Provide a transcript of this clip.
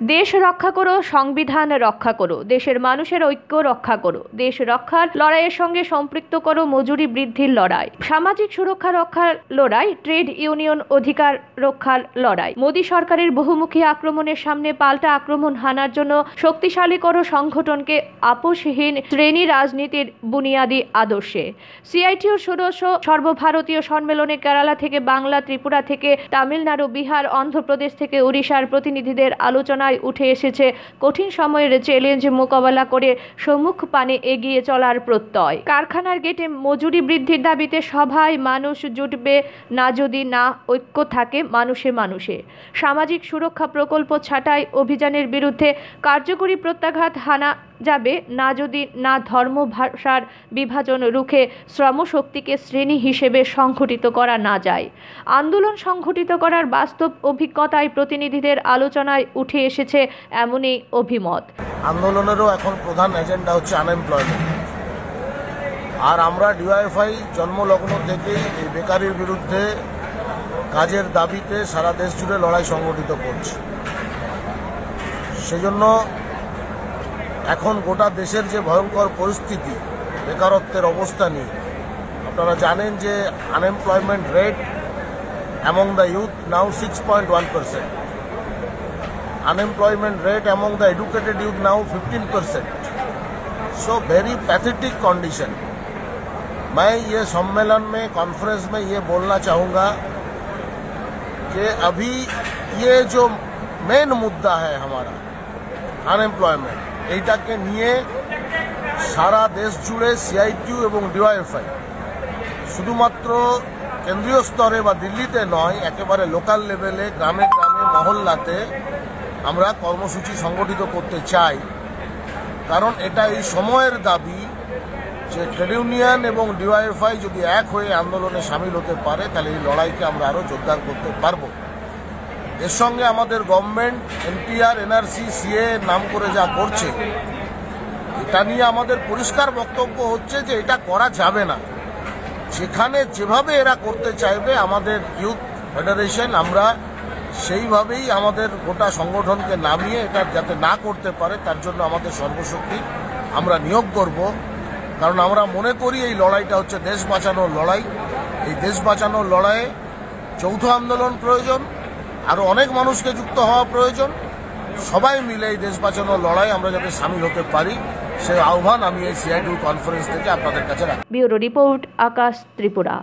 দেশ রক্ষা করো, সংবিধান রক্ষা করো, দেশের মানুষের ঐক্য রক্ষা করো, দেশ রক্ষার লড়াইয়ের সঙ্গে সম্পৃক্ত করো, মজুরি বৃদ্ধির লড়াই, সামাজিক সুরক্ষা রক্ষার লড়াই, ট্রেড ইউনিয়ন অধিকার রক্ষার লড়াই, মোদী সরকারের বহুমুখী আক্রমণের সামনে পাল্টা আক্রমণ হানার জন্য শক্তিশালী করো সংগঠনকে আপোষহীন শ্রেণি রাজনীতির বুনিয়াদী আদর্শে। সিআইটিও ষোড়শ সর্বভারতীয় সম্মেলনে কেরালা থেকে বাংলা, ত্রিপুরা থেকে তামিলনাড়ু, বিহার, অন্ধ্রপ্রদেশ থেকে উড়িষ্যার প্রতিনিধিদের আলোচনায় উঠে এসেছে। কঠিন সময়ের চ্যালেঞ্জ মোকাবেলা করে সম্মুখ পানে এগিয়ে চলার প্রত্যয়। কারখানার গেটে মজুরি বৃদ্ধির দাবিতে সভায় মানুষ জুটবে না যদি না ঐক্য থাকে মানুষে মানুষে। সামাজিক সুরক্ষা প্রকল্প ছাটাই অভিযানের বিরুদ্ধে কার্যকরী প্রত্যাঘাত হানা যাবে, না যদি, না ধর্ম ভাষার বিভাজন রুখে শ্রমশক্তিকে শ্রেণি হিসেবে সংঘটিত করা না যায়। আন্দোলন সংঘটিত করার বাস্তব অভিজ্ঞতায় প্রতিনিধিদের আলোচনায় উঠে এসেছে এমনই অভিমত। আন্দোলনেরও এখন প্রধান এজেন্ডা হচ্ছে আনএমপ্লয়মেন্ট আর আমরা ডিওয়াইফাই জন্মলগ্ন থেকে এই বেকারির বিরুদ্ধে কাজের দাবিতে সারা দেশ জুড়ে লড়াই সংগঠিত করছি। সেজন্য এখন গোটা দেশের যে ভয়ঙ্কর পরিস্থিতি বেকারত্বের অবস্থা নিয়ে আপনারা জানেন যে unemployment rate among the youth now six point one percent unemployment rate among the educated youth now 15 percent so very pathetic condition मैं ये सम्मेलन में कॉन्फ्रेंस में ये बोलना चाहूँगा कि अभी ये जो मेन मुद्दा है हमारा আনএমপ্লয়মেন্ট এইটাকে নিয়ে সারা দেশ জুড়ে সিআইটিউ এবং ডিওয়াইএফআই শুধুমাত্র কেন্দ্রীয় স্তরে বা দিল্লিতে নয়, একেবারে লোকাল লেভেলে গ্রামে গ্রামে, মহল্লাতে আমরা কর্মসূচি সংগঠিত করতে চাই। কারণ এটা এই সময়ের দাবি যে ট্রেড ইউনিয়ন এবং ডিওয়াইএফআই যদি এক হয়ে আন্দোলনে সামিল হতে পারে, তাহলে এই লড়াইকে আমরা আরও জোরদার করতে পারব। এর সঙ্গে আমাদের গভর্নমেন্ট এনপিআর এনআরসি সিএ নাম করে যা করছে, এটা নিয়ে আমাদের পরিষ্কার বক্তব্য হচ্ছে যে এটা করা যাবে না। যেখানে যেভাবে এরা করতে চাইবে, আমাদের ইউথ ফেডারেশন আমরা সেইভাবেই আমাদের গোটা সংগঠনকে নামিয়ে এটা যাতে না করতে পারে, তার জন্য আমাদের সর্বশক্তি আমরা নিয়োগ করব। কারণ আমরা মনে করি এই লড়াইটা হচ্ছে দেশ বাঁচানোর লড়াই। এই দেশ বাঁচানোর লড়াইয়ে যৌথ আন্দোলন প্রয়োজন। আরও অনেক মানুষকে যুক্ত হওয়া প্রয়োজন। সবাই মিলে এই দেশ বাঁচানোর লড়াই আমরা যাতে সামিল হতে পারি সেই আহ্বান আমি এই সিআইডি কনফারেন্স থেকে আপনাদের কাছে রাখি। Bureau report Akash Tripura.